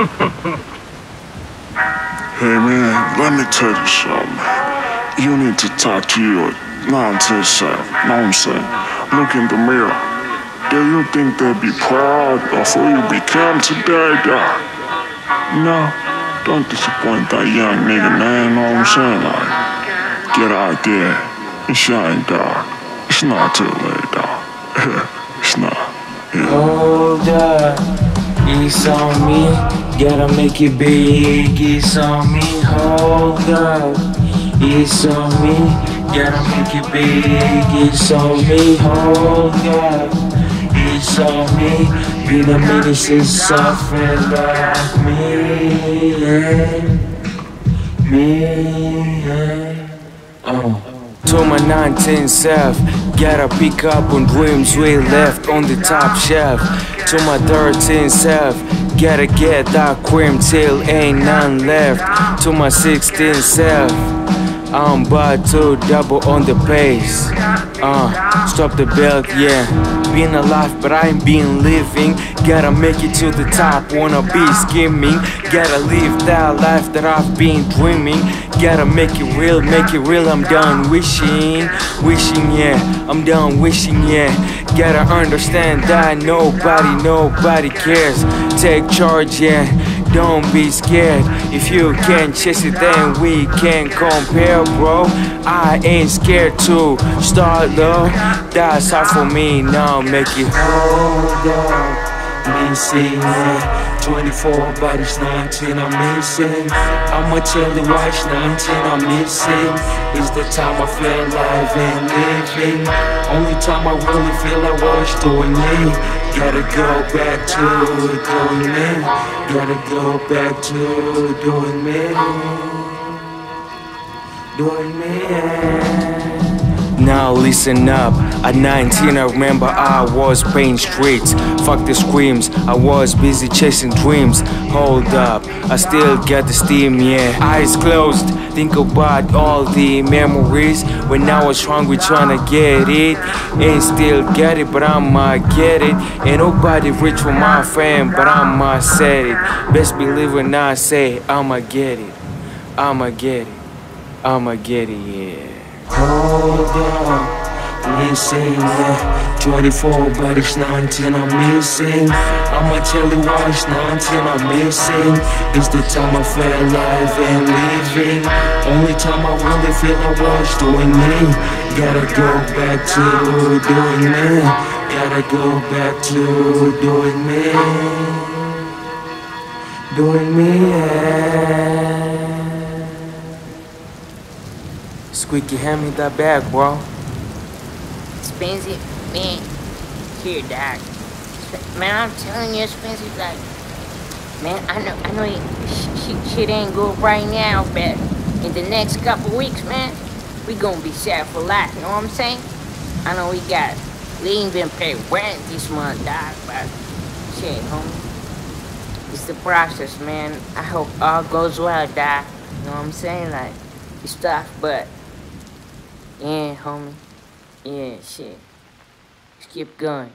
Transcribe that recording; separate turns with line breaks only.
hey man, let me tell you something. You need to talk to your nonsense self. Know what I'm saying? Look in the mirror. Do you think they'll be proud of who you become today, dog? No, don't disappoint that young nigga, man. Know what I'm saying? Like, get out there and shine, dog. It's not too late, dog. it's not. Yeah.
Hold up, it's on me. Gotta make it big, it's on me. Hold up, it's on me. Gotta make it big, it's on me. Hold up, it's on me. be the I felt like me. yeah. Me, yeah. Uh. Oh. To my 19 self, gotta pick up on dreams we left on the top shelf. To my 13 self, gotta get that cream till ain't none left. To my 16 self, I'm about to double on the pace. Uh, stop the belt, yeah. Been alive, but I ain't been living. Gotta make it to the top, wanna be skimming. Gotta live that life that I've been dreaming. Gotta make it real, make it real. I'm done wishing, wishing, yeah. I'm done wishing, yeah. Gotta understand that nobody, nobody cares. Take charge, yeah. Don't be scared. If you can't chase it, then we can't compare, bro. I ain't scared to start low. That's hard for me now. Make it hold up. Missing, yeah. 24, but it's 19. I'm missing. I'ma tell you why it's 19. I'm missing. It's the time I feel alive and living. Only time I really feel I was doing me. Gotta go back to doing me. Gotta go back to doing me. Doing me. Now listen up. At 19, I remember I was paying streets. Fuck the screams. I was busy chasing dreams. Hold up, I still get the steam, yeah. Eyes closed, think about all the memories when I was hungry trying to get it. Ain't still get it, but I'ma get it. Ain't nobody rich for my fam, but I'ma set it. Best believe when I say I'ma get it. I'ma get it. I'ma get it, yeah. Hold on, listen, yeah. 24, but it's 19, I'm missing. I'ma tell you why it's 19, I'm missing. It's the time I feel alive and living. Only time I really feel I was doing me. Gotta go back to doing me. Gotta go back to doing me. Doing me, yeah. Squeaky, hand me that bag, bro.
Expensive, man. Here, Doc. Man, I'm telling you, expensive. Like, man, I know, I know, you, sh- shit ain't good right now, but in the next couple weeks, man, we gonna be set for life. You know what I'm saying? I know we got, we ain't been paid rent this month, Doc, but shit, homie. It's the process, man. I hope all goes well, Doc. You know what I'm saying? Like, it's tough, but yeah, homie. Yeah, shit. Just keep going.